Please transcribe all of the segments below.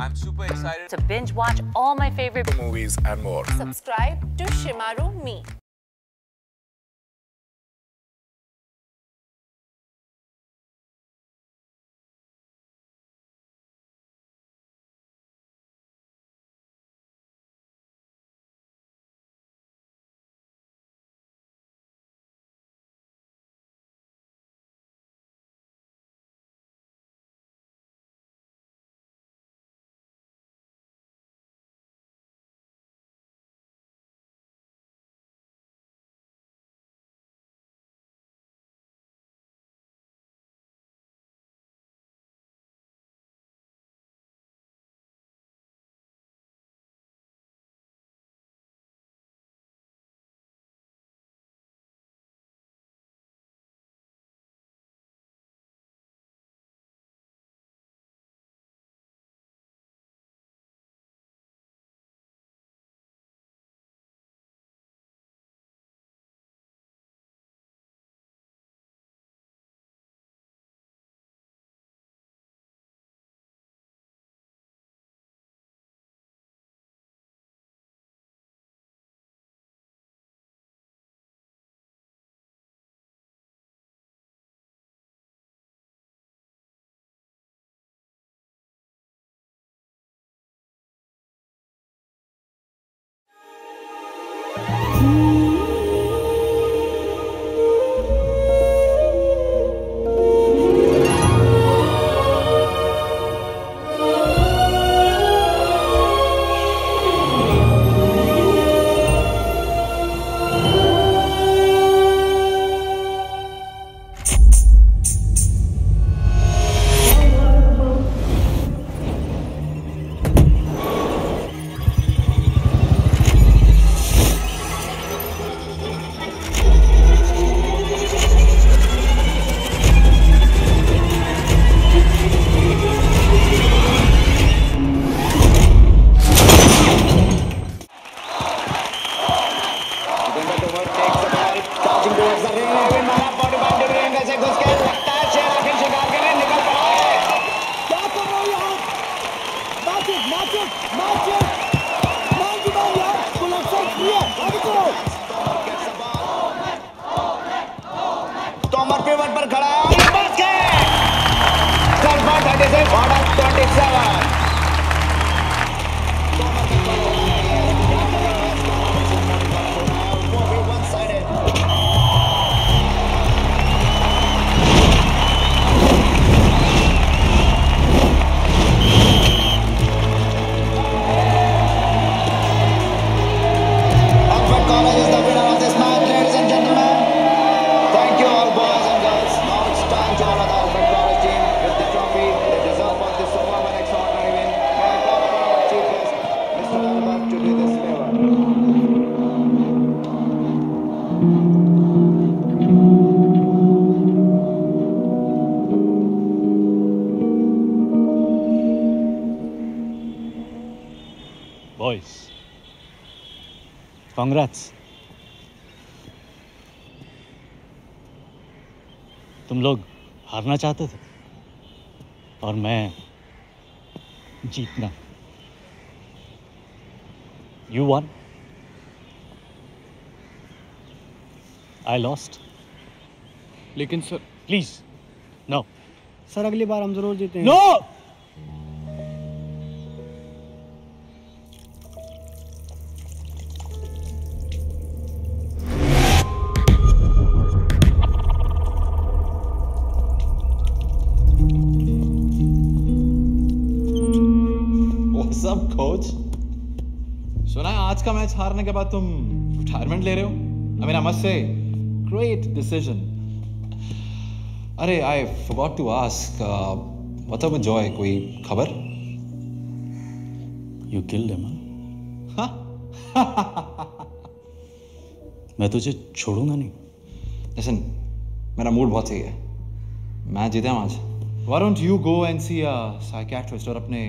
I'm super excited to binge watch all my favorite movies and more. Subscribe to Shimaru Me. Boys, congrats. तुम लोग हारना चाहते थे? और मैं जीतना। यू वन आई लॉस्ट लेकिन सर प्लीज़ नो सर अगली बार हम ज़रूर जीतेंगे। नो सब हारने के बाद तुम रिटायरमेंट ले रहे हो? I mean I must say great decision अरे I forgot to ask what's up with Joy कोई खबर? यू किल्ड हिम मैं तुझे छोड़ूँगा नहीं। लिसन मेरा मूड बहुत सही है। मैं जीता हम आज। Why don't you go and see a psychiatrist और अपने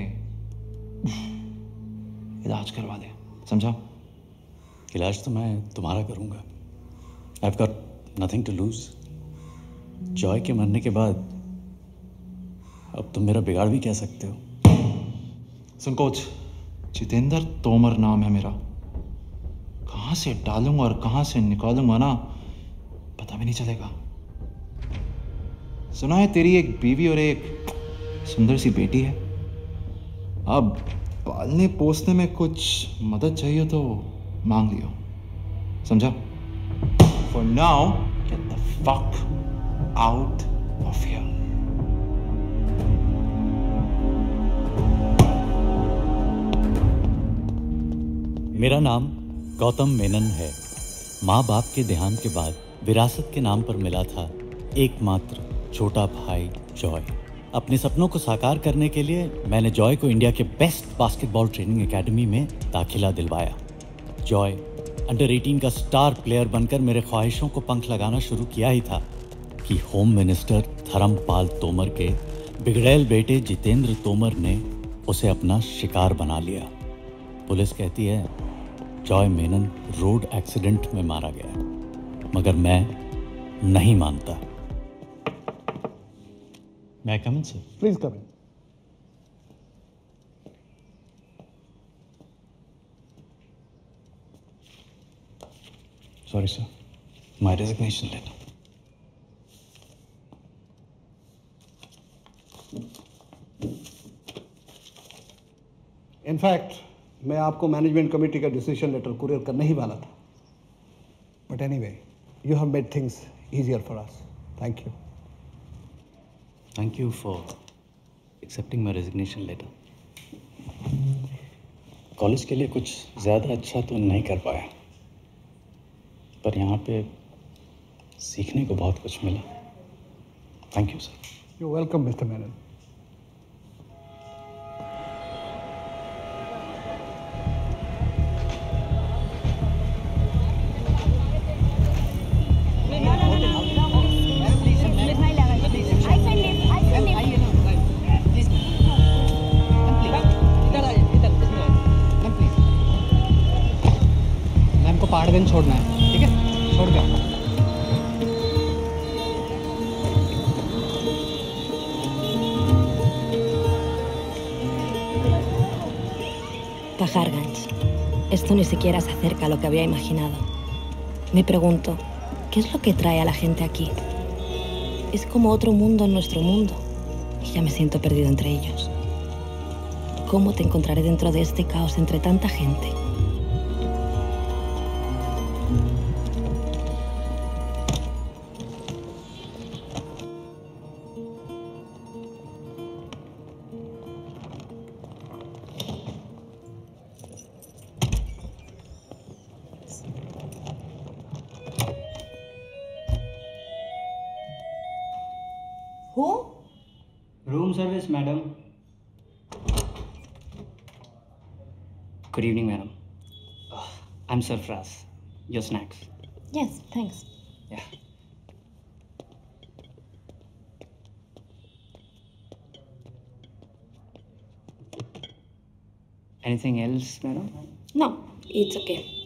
इलाज करवा दे समझा? इलाज तो मैं तुम्हारा करूँगा। I got nothing to lose Joy के मरने के बाद अब तुम मेरा बिगाड़ भी कह सकते हो। सुन कोच, जितेंद्र तोमर नाम है मेरा। कहाँ से डालूँगा और कहाँ से निकालूँगा ना, पता भी नहीं चलेगा। सुना है तेरी एक बीवी और एक सुंदर सी बेटी है। अब पालने पोसने में कुछ मदद चाहिए तो मांग लियो। समझा? For now get the fuck out of here मेरा नाम गौतम मेनन है। माँ बाप के देहांत के बाद विरासत के नाम पर मिला था एकमात्र छोटा भाई जॉय। अपने सपनों को साकार करने के लिए मैंने जॉय को इंडिया के बेस्ट बास्केटबॉल ट्रेनिंग एकेडमी में दाखिला दिलवाया। जॉय अंडर 18 का स्टार प्लेयर बनकर मेरे ख्वाहिशों को पंख लगाना शुरू किया ही था कि होम मिनिस्टर धर्मपाल तोमर के बिगड़ैल बेटे जितेंद्र तोमर ने उसे अपना शिकार बना लिया। पुलिस कहती है जॉय मेनन रोड एक्सीडेंट में मारा गया मगर मैं नहीं मानता। मैं come in sir please come sorry sir my resignation letter in fact मैं आपको मैनेजमेंट कमेटी का डिसीज़न लेटर कुरियर करने ही वाला था। But anyway you have made things easier for us thank you thank you for accepting my resignation letter college के लिए कुछ ज़्यादा अच्छा तो नहीं कर पाया। पर यहाँ पे सीखने को बहुत कुछ मिला। Thank you sir you welcome mister Menon ma'am को पहाड़गंज छोड़ना है। California. Pajargans, esto ni siquiera se acerca a lo que había imaginado. Me pregunto, ¿qué es lo que trae a la gente aquí? Es como otro mundo en nuestro mundo, y ya me siento perdido entre ellos. ¿Cómo te encontraré dentro de este caos entre tanta gente? Who? Room service, madam. Good evening, madam. Ah, I'm Sir Fras. Your snacks. Yes, thanks. Yeah. Anything else, madam? No, it's okay.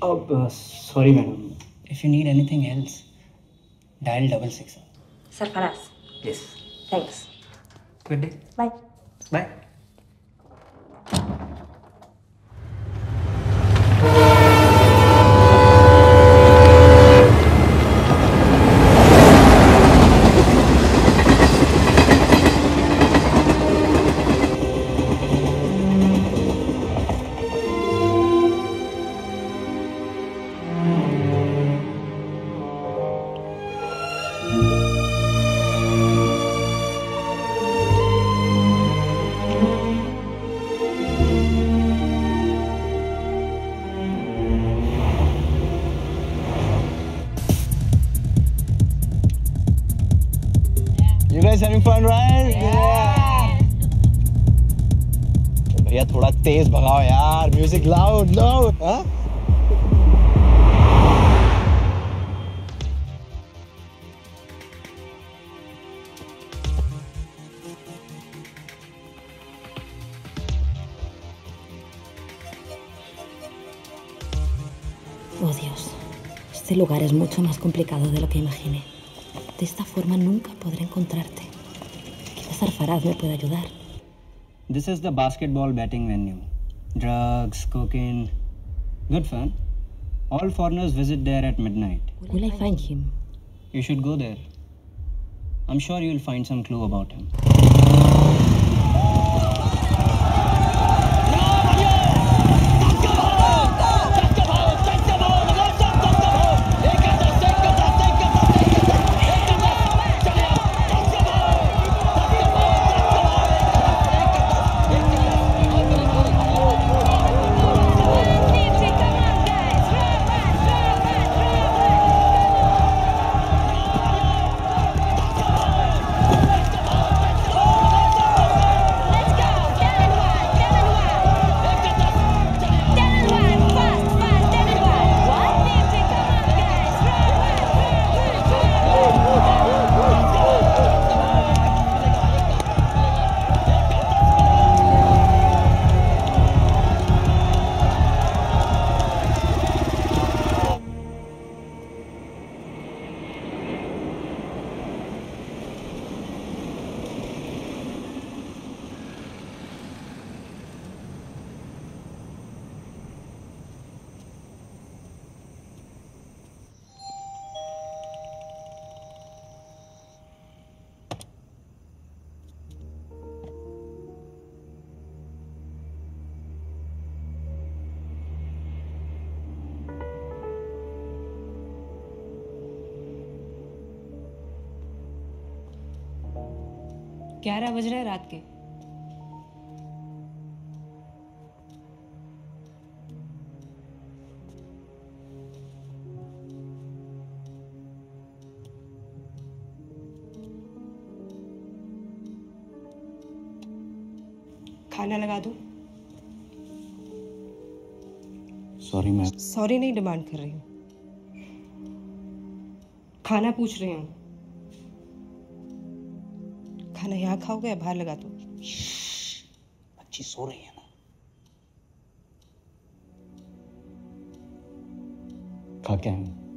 Oh, uh, sorry, madam. If you need anything else, dial double six. Sarfaraz. Yes. Thanks. Good day. Bye. Bye. fun, right? Yeah. भैया थोड़ा तेज भगाओ यार music loud loud हाँ Oh Dios, Este lugar es mucho más complicado de lo que imaginé. De esta forma nunca podré encontrarte. Me pueda ayudar. This is the basketball betting venue. Drugs, cocaine. Good fun. All foreigners visit there at midnight. Will I find him? You should go there. I'm sure you'll find some clue about him. ग्यारह बज रहे रात के। खाना लगा दो। Sorry ma'am sorry नहीं demand कर रही हूँ। खाना पूछ रही हूँ। खाना यहाँ खाओगे बाहर लगा दो। बच्ची सो रही है ना। खा क्या आए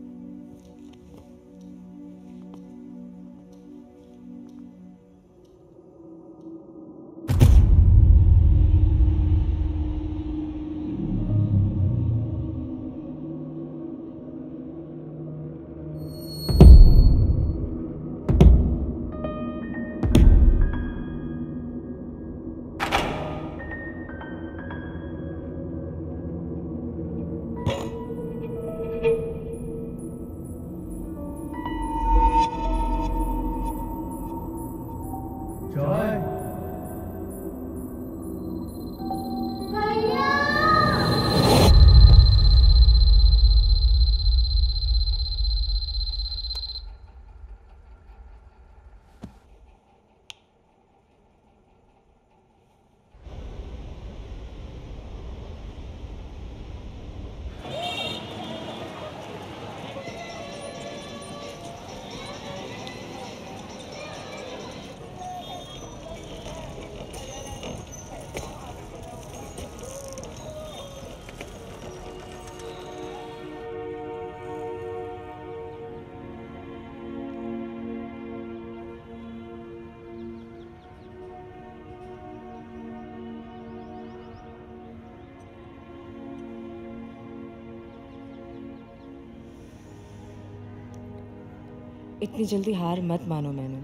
इतनी जल्दी हार मत मानो मैंने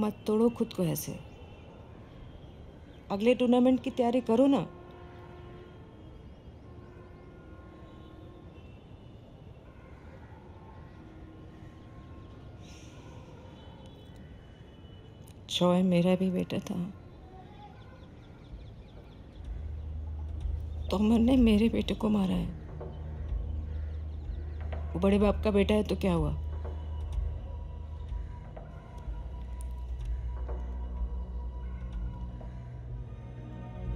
मत तोड़ो खुद को ऐसे। अगले टूर्नामेंट की तैयारी करो ना। जॉय मेरा भी बेटा था। तोमर ने मेरे बेटे को मारा है। वो बड़े बाप का बेटा है तो क्या हुआ?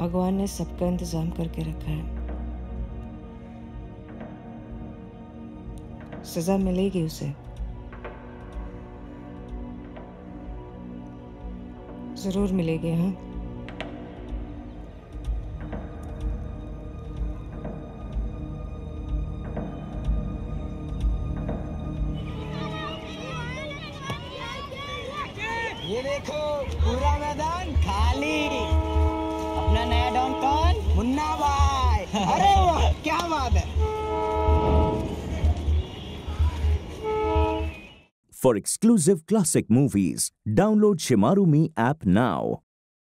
भगवान ने सबका इंतज़ाम करके रखा है। सजा मिलेगी उसे। ज़रूर मिलेगी हाँ। पूरा मैदान खाली अपना नया डॉन कौन मुन्ना भाई अरे वाह क्या बात है For exclusive classic movies, download Shimaru Me app now.